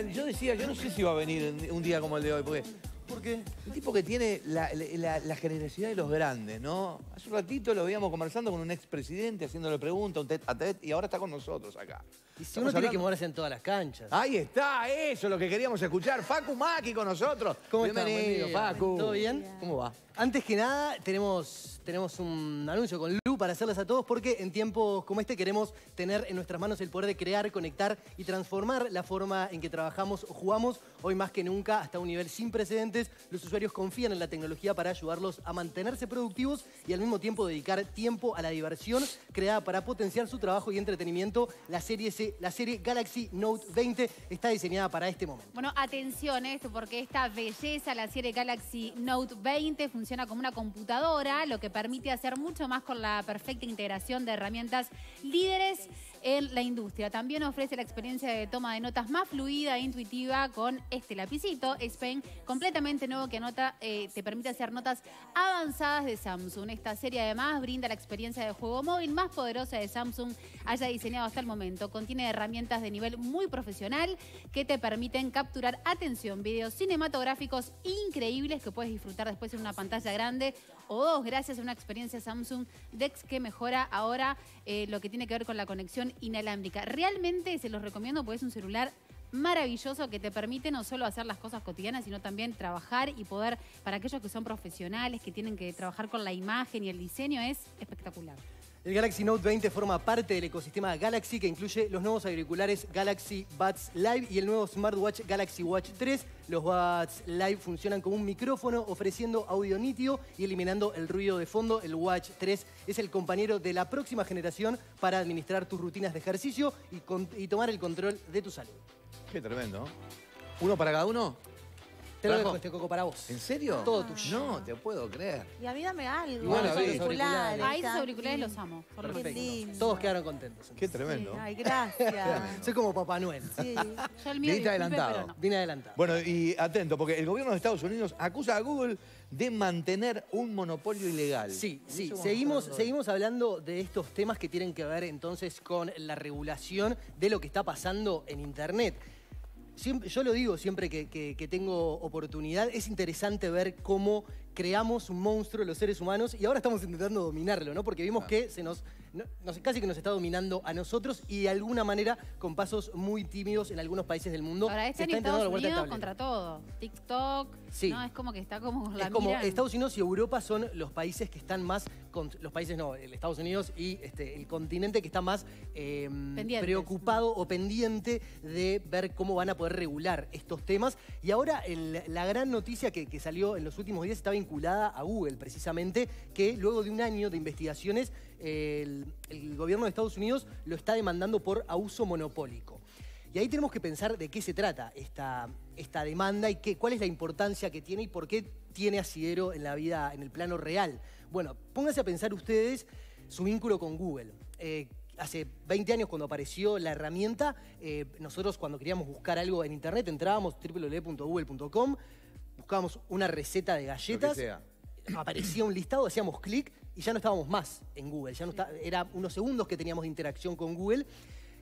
eh, yo decía, yo no sé si va a venir un día como el de hoy, porque ¿Por qué? un tipo que tiene la, la- la generosidad de los grandes, ¿no? Hace un ratito lo veíamos conversando con un expresidente, haciéndole preguntas, un tete a tete, y ahora está con nosotros acá. Y si uno tiene que hablando- moverse en todas las canchas. Ahí está, eso es lo que queríamos escuchar. Facu Maki con nosotros. ¿Cómo estás? Bienvenido, Buen día. Facu. ¿Todo bien? ¿Cómo va? Antes que nada, tenemos, tenemos un anuncio con Lu para hacerles a todos porque en tiempos como este queremos tener en nuestras manos el poder de crear, conectar y transformar la forma en que trabajamos o jugamos. Hoy más que nunca, hasta un nivel sin precedentes, los usuarios confían en la tecnología para ayudarlos a mantenerse productivos y al mismo tiempo dedicar tiempo a la diversión creada para potenciar su trabajo y entretenimiento. La serie, C- la serie Galaxy Note 20 está diseñada para este momento. Bueno, atención esto, porque esta belleza, la serie Galaxy Note 20, funciona como una computadora, lo que permite hacer mucho más con la perfecta integración de herramientas líderes en la industria. También ofrece la experiencia de toma de notas más fluida e intuitiva con este lapicito, S Pen, completamente nuevo que anota, eh, te permite hacer notas avanzadas de Samsung. Esta serie además brinda la experiencia de juego móvil más poderosa de Samsung haya diseñado hasta el momento. Contiene herramientas de nivel muy profesional que te permiten capturar atención, videos cinematográficos increíbles que puedes disfrutar después en una pantalla grande o dos gracias a una experiencia Samsung Dex que mejora ahora eh, lo que tiene que ver con la conexión inalámbrica. Realmente se los recomiendo porque es un celular maravilloso que te permite no solo hacer las cosas cotidianas, sino también trabajar y poder, para aquellos que son profesionales, que tienen que trabajar con la imagen y el diseño, es espectacular. El Galaxy Note 20 forma parte del ecosistema Galaxy que incluye los nuevos auriculares Galaxy Buds Live y el nuevo smartwatch Galaxy Watch 3. Los Buds Live funcionan como un micrófono ofreciendo audio nítido y eliminando el ruido de fondo. El Watch 3 es el compañero de la próxima generación para administrar tus rutinas de ejercicio y, y tomar el control de tu salud. Qué tremendo. ¿Uno para cada uno? Te lo dejo este coco para vos. ¿En serio? Todo tuyo. No, te puedo creer. Y a mí dame algo. Y bueno, los vi. auriculares. Ahí esos Santi. auriculares los amo. los lindo. Todos quedaron contentos. Qué tremendo. Sí, Ay, gracias. Soy como Papá Noel. Sí. Yo el mío, Viniste adelantado. pero no. Vine adelantado. Bueno, y atento, porque el gobierno de Estados Unidos acusa a Google de mantener un monopolio ilegal. Sí, sí. Seguimos, seguimos hablando de estos temas que tienen que ver entonces con la regulación de lo que está pasando en Internet. Siempre- yo lo digo siempre que, que- que tengo oportunidad, es interesante ver cómo creamos un monstruo los seres humanos y ahora estamos intentando dominarlo, ¿no? Porque vimos que se nos, no- casi que nos está dominando a nosotros y de alguna manera con pasos muy tímidos en algunos países del mundo. Ahora, se está en intentando Estados Unidos contra todo. TikTok, Sí. ¿no? Es como que está como la Es como Estados Unidos y Europa son los países que están más, con- los países no, el Estados Unidos y este, el continente que está más eh, Pendientes. preocupado o pendiente de ver cómo van a poder regular estos temas. Y ahora el- la gran noticia que, que salió en los últimos días está vinculada a Google, precisamente, que luego de un año de investigaciones, el, el gobierno de Estados Unidos lo está demandando por abuso monopólico. Y ahí tenemos que pensar de qué se trata esta, esta demanda y qué, cuál es la importancia que tiene y por qué tiene asidero en la vida, en el plano real. Bueno, pónganse a pensar ustedes su vínculo con Google. Eh, hace 20 años cuando apareció la herramienta, eh, nosotros cuando queríamos buscar algo en internet entrábamos www.google.com, buscábamos una receta de galletas aparecía un listado, hacíamos clic y ya no estábamos más en Google. Ya no está, era unos segundos que teníamos de interacción con Google.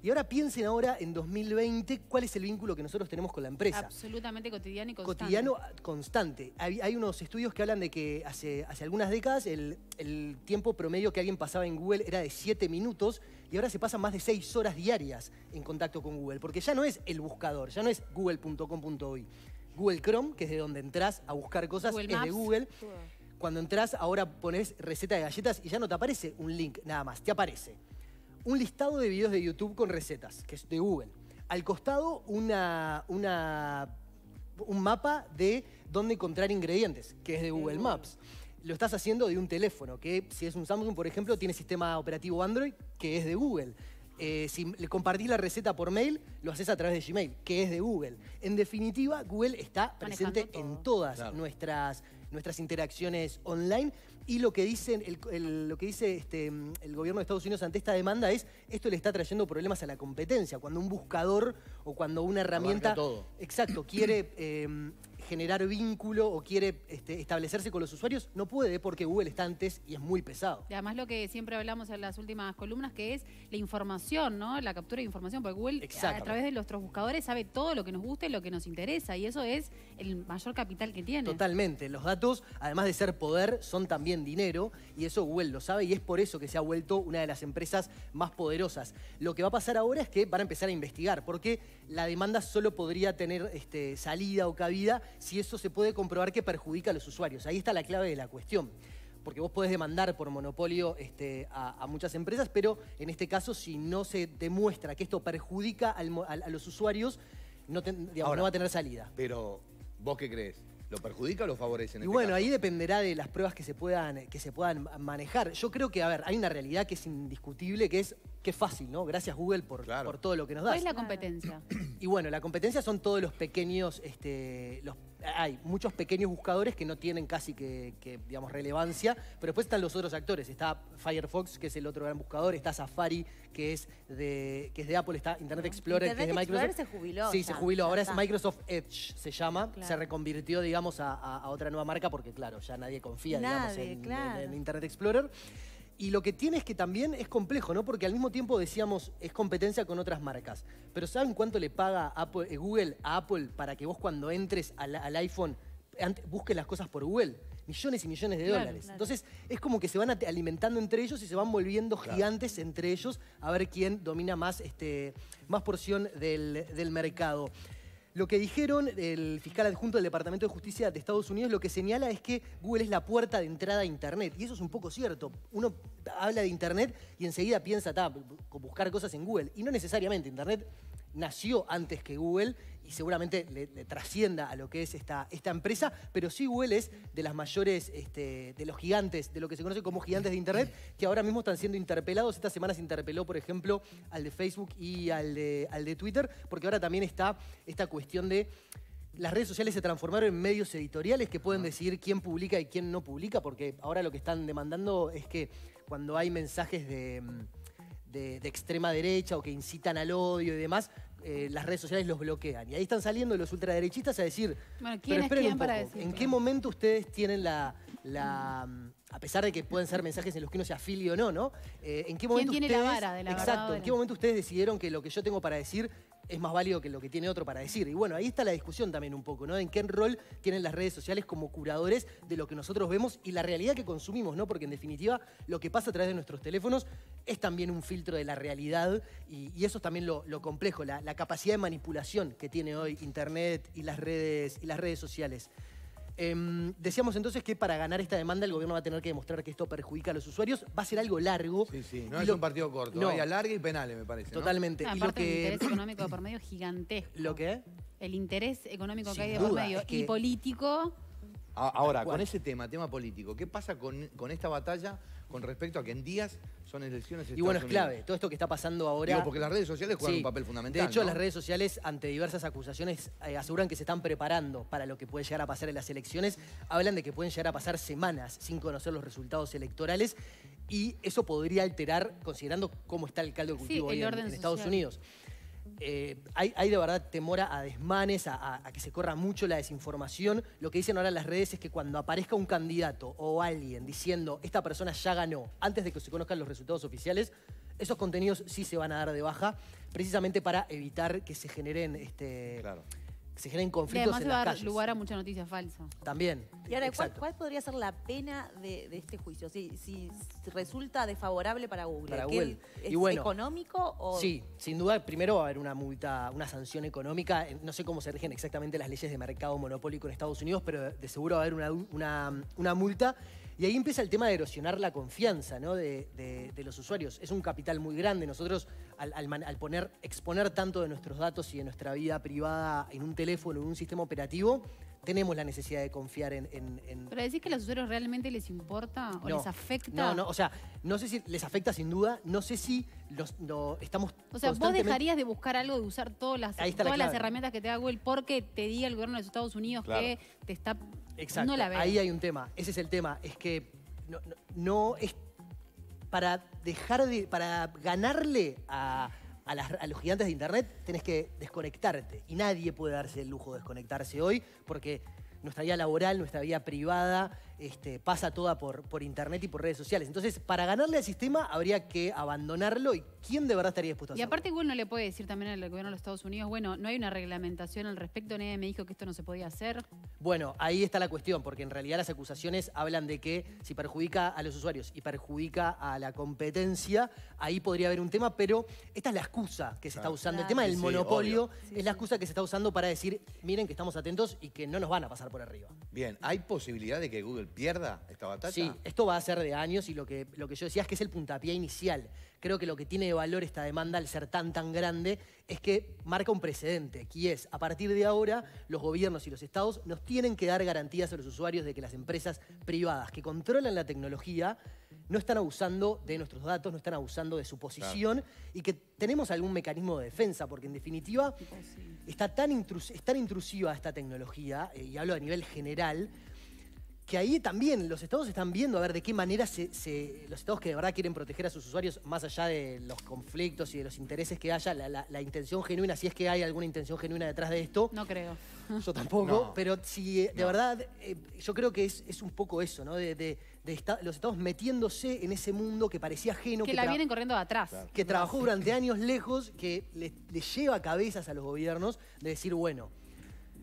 Y ahora piensen ahora en 2020 cuál es el vínculo que nosotros tenemos con la empresa. absolutamente cotidiano y constante. Cotidiano constante. Hay, hay unos estudios que hablan de que hace, hace algunas décadas el, el tiempo promedio que alguien pasaba en Google era de 7 minutos y ahora se pasan más de 6 horas diarias en contacto con Google, porque ya no es el buscador, ya no es google.com.uy. Google Chrome, que es de donde entras a buscar cosas, Google es de. Google. Cuando entras, ahora pones receta de galletas y ya no te aparece un link nada más, te aparece un listado de videos de YouTube con recetas, que es de Google. Al costado, una, una, un mapa de dónde encontrar ingredientes, que es de Google Maps. Lo estás haciendo de un teléfono, que si es un Samsung, por ejemplo, tiene sistema operativo Android, que es de Google. Eh, si le compartís la receta por mail, lo haces a través de Gmail, que es de Google. En definitiva, Google está presente todo. en todas Claro. nuestras, nuestras interacciones online. Y lo que, dicen, el, el- lo que dice este, el gobierno de Estados Unidos ante esta demanda es esto le está trayendo problemas a la competencia. Cuando un buscador o cuando una herramienta todo. exacto quiere eh, generar vínculo o quiere este, establecerse con los usuarios, no puede porque Google está antes y es muy pesado. Y además lo que siempre hablamos en las últimas columnas, que es la información, ¿no? La captura de información, porque Google a través de nuestros buscadores sabe todo lo que nos gusta y lo que nos interesa, y eso es el mayor capital que tiene. Totalmente. Los datos, además de ser poder, son también dinero y eso Google lo sabe y es por eso que se ha vuelto una de las empresas más poderosas. Lo que va a pasar ahora es que van a empezar a investigar porque la demanda solo podría tener este, salida o cabida si eso se puede comprobar que perjudica a los usuarios. Ahí está la clave de la cuestión. Porque vos podés demandar por monopolio este, a, a muchas empresas, pero en este caso, si no se demuestra que esto perjudica al a, los usuarios, no, ten- digamos, Ahora, no va a tener salida. Pero, ¿vos qué crees? ¿Lo perjudica o lo favorece en Y este bueno, caso? ahí dependerá de las pruebas que se puedan, que se puedan manejar. Yo creo que, a ver, hay una realidad que es indiscutible, que es que es fácil, ¿no? Gracias Google por, Claro. por todo lo que nos ¿Cuál das. es la competencia? Y bueno, la competencia son todos los pequeños, este, los, hay muchos pequeños buscadores que no tienen casi que, que, digamos, relevancia, pero después están los otros actores. Está Firefox, que es el otro gran buscador, está Safari, que es de, que es de Apple, está Internet Explorer, que es de Internet Microsoft. Explorer se jubiló Sí, ya, se jubiló. Ahora es. Microsoft Edge, se llama. Claro. Se reconvirtió, digamos, a, a- a otra nueva marca porque, claro, ya nadie confía, digamos, Nadie, en- claro. en Internet Explorer. Y lo que tiene es que también es complejo, ¿no? Porque al mismo tiempo decíamos, es competencia con otras marcas. Pero ¿saben cuánto le paga Apple- eh, Google a Apple para que vos cuando entres al, al iPhone busques las cosas por Google? Millones y millones de Claro, dólares. claro. Entonces es como que se van alimentando entre ellos y se van volviendo gigantes entre ellos a ver quién domina más, este, más porción del, del mercado. Lo que dijeron el fiscal adjunto del Departamento de Justicia de Estados Unidos lo que señala es que Google es la puerta de entrada a Internet. Y eso es un poco cierto. Uno habla de Internet y enseguida piensa, "Ta, bu- buscar cosas en Google. Y no necesariamente. Internet nació antes que Google y seguramente le, le trascienda a lo que es esta, esta empresa, pero sí Google es de las mayores, este, de los gigantes, de lo que se conoce como gigantes de Internet, que ahora mismo están siendo interpelados. Esta semana se interpeló, por ejemplo, al de Facebook y al de, al de Twitter, porque ahora también está esta cuestión de las redes sociales se transformaron en medios editoriales que pueden decidir quién publica y quién no publica, porque ahora lo que están demandando es que cuando hay mensajes de, mm, de- de extrema derecha o que incitan al odio y demás, eh, las redes sociales los bloquean. Y ahí están saliendo los ultraderechistas a decir, Bueno, ¿quién pero es quién un para poco, decir? ¿en qué momento ustedes tienen la... la, mm, a pesar de que pueden ser mensajes en los que uno se afilie o no, ¿no? Eh, ¿En qué momento tiene la ustedes... vara de la Exacto, ¿en qué momento ustedes decidieron que lo que yo tengo para decir es más válido que lo que tiene otro para decir? Y bueno, ahí está la discusión también un poco, ¿no? En qué rol tienen las redes sociales como curadores de lo que nosotros vemos y la realidad que consumimos, ¿no? Porque en definitiva lo que pasa a través de nuestros teléfonos es también un filtro de la realidad y, y eso es también lo, lo complejo, la, la capacidad de manipulación que tiene hoy Internet y las redes, y las redes sociales. Em, decíamos entonces que para ganar esta demanda el gobierno va a tener que demostrar que esto perjudica a los usuarios. Va a ser algo largo. Sí, sí, no Y es lo- un partido corto. No. Hay alargue y penales, me parece. ¿no? Totalmente. Ah, y lo aparte que, interés económico de por medio es gigantesco. lo que El interés económico que hay de por medio es que- y político. Ahora, con ese tema, tema político, ¿qué pasa con, con esta batalla con respecto a que en días son elecciones Y bueno, es clave. Unidos? Todo esto que está pasando ahora. Digo, porque las redes sociales juegan Sí. un papel fundamental. De hecho, ¿no? las redes sociales, ante diversas acusaciones, eh, aseguran que se están preparando para lo que puede llegar a pasar en las elecciones. Hablan de que pueden llegar a pasar semanas sin conocer los resultados electorales. Y eso podría alterar, considerando cómo está el caldo de cultivo hoy en, en Estados. Unidos. Eh, hay, de verdad temor a desmanes, a, a- a que se corra mucho la desinformación. Lo que dicen ahora las redes es que cuando aparezca un candidato o alguien diciendo esta persona ya ganó antes de que se conozcan los resultados oficiales, esos contenidos sí se van a dar de baja, precisamente para evitar que se generen, este, Claro. Se generen Y conflictos además en va a las dar calles. lugar a mucha noticia falsa. También. Y ahora, ¿cuál, exacto. cuál podría ser la pena de, de este juicio? Si, si resulta desfavorable para Google. Para ¿qué- Google. ¿Es Y bueno, económico o...? Sí, sin duda, primero va a haber una multa, una sanción económica. Eh, No sé cómo se rigen exactamente las leyes de mercado monopólico en Estados Unidos, pero de seguro va a haber una, una- una multa. Y ahí empieza el tema de erosionar la confianza de, los usuarios. Es un capital muy grande. Nosotros, al, al poner, exponer tanto de nuestros datos y de nuestra vida privada en un teléfono, en un sistema operativo, tenemos la necesidad de confiar en- en- en, ¿Pero decís que a los usuarios realmente les importa o no, les afecta? No, no, o sea, no sé si les afecta sin duda, no sé si los, lo- estamos O sea, vos dejarías de buscar algo, de usar todas las, la todas las herramientas que te da Google porque te diga el gobierno de los Estados Unidos Claro. que te está... Exacto, No la ahí hay un tema, ese es el tema, es que no, no- no es para dejar de, para ganarle a, a, las- a los gigantes de Internet, tenés que desconectarte. Y nadie puede darse el lujo de desconectarse hoy porque nuestra vida laboral, nuestra vida privada, este, pasa toda por, por Internet y por redes sociales. Entonces, para ganarle al sistema habría que abandonarlo y ¿quién de verdad estaría dispuesto a Y hacerlo? aparte Google no le puede decir también al gobierno de los Estados Unidos, bueno, no hay una reglamentación al respecto, nadie me dijo que esto no se podía hacer. Bueno, ahí está la cuestión, porque en realidad las acusaciones hablan de que si perjudica a los usuarios y perjudica a la competencia, ahí podría haber un tema, pero esta es la excusa que se está usando. El tema del Sí, monopolio es la excusa que se está usando para decir, miren que estamos atentos y que no nos van a pasar por arriba. Bien, ¿hay posibilidad de que Google pierda esta batalla? Sí, esto va a ser de años y lo que, lo que yo decía es que es el puntapié inicial. Creo que lo que tiene de valor esta demanda al ser tan tan grande es que marca un precedente, que es, a partir de ahora, los gobiernos y los estados nos tienen que dar garantías a los usuarios de que las empresas privadas que controlan la tecnología no están abusando de nuestros datos, no están abusando de su posición y que tenemos algún mecanismo de defensa, porque en definitiva está tan intrus- es tan intrusiva esta tecnología, eh, y hablo a nivel general, que ahí también los estados están viendo a ver de qué manera se, se- los estados que de verdad quieren proteger a sus usuarios, más allá de los conflictos y de los intereses que haya, la, la- la intención genuina, si es que hay alguna intención genuina detrás de esto, No creo. yo tampoco, No. pero si eh, de verdad, eh, yo creo que es, es un poco eso, ¿no? De, de- de esta- los estados metiéndose en ese mundo que parecía ajeno, Que que, la vienen corriendo de atrás. que trabajó durante años lejos, que le, le lleva cabezas a los gobiernos de decir, bueno,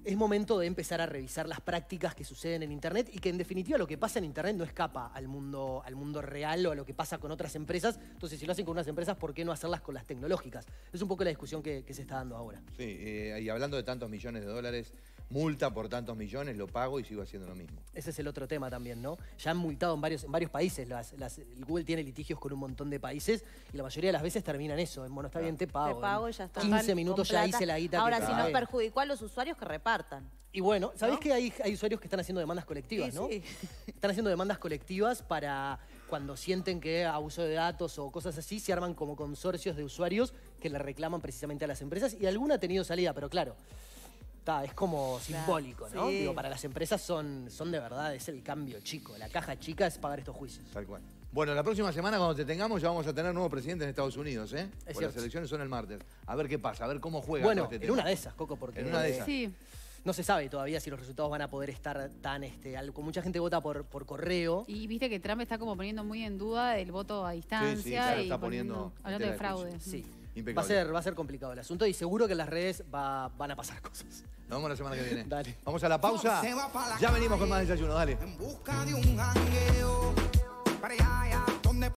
es momento de empezar a revisar las prácticas que suceden en Internet y que en definitiva lo que pasa en Internet no escapa al mundo, al mundo real o a lo que pasa con otras empresas. Entonces, si lo hacen con unas empresas, ¿por qué no hacerlas con las tecnológicas? Es un poco la discusión que, que se está dando ahora. Sí, eh, y hablando de tantos millones de dólares, multa por tantos millones, lo pago y sigo haciendo lo mismo. Ese es el otro tema también, ¿no? Ya han multado en varios, en varios países. Las, las- el Google tiene litigios con un montón de países y la mayoría de las veces terminan eso. en, Bueno, está bien, te pago. Te pago ya está. 15 Con minutos ya hice la guita. Ahora, si nos pagué. perjudicó a los usuarios, que Y bueno, ¿sabés ¿No? que hay, hay usuarios que están haciendo demandas colectivas, Sí, no? sí. Están haciendo demandas colectivas para cuando sienten que abuso de datos o cosas así, se arman como consorcios de usuarios que le reclaman precisamente a las empresas y alguna ha tenido salida, pero claro, está, es como simbólico, ¿no? sí. Digo, para las empresas son, son de verdad, es el cambio chico. La caja chica es pagar estos juicios. Tal cual. Bueno, la próxima semana cuando te tengamos ya vamos a tener nuevo presidente en Estados Unidos, ¿eh? Porque las elecciones son el martes. A ver qué pasa, a ver cómo juega Bueno, este en tema. una de esas, Coco, porque En una de esas. Sí. No se sabe todavía si los resultados van a poder estar tan, este, al- con mucha gente vota por, por correo. Y viste que Trump está como poniendo muy en duda el voto a distancia claro, y está poniendo en hablando de de fraude. juicio. Sí. Va a, Impecable. ser, va a ser complicado el asunto y seguro que en las redes va- van a pasar cosas. Nos vemos la semana que viene. Dale. Vamos a la pausa. Se va pa' la Ya venimos con más desayuno, dale. en busca de un jangueo. Para allá, allá, donde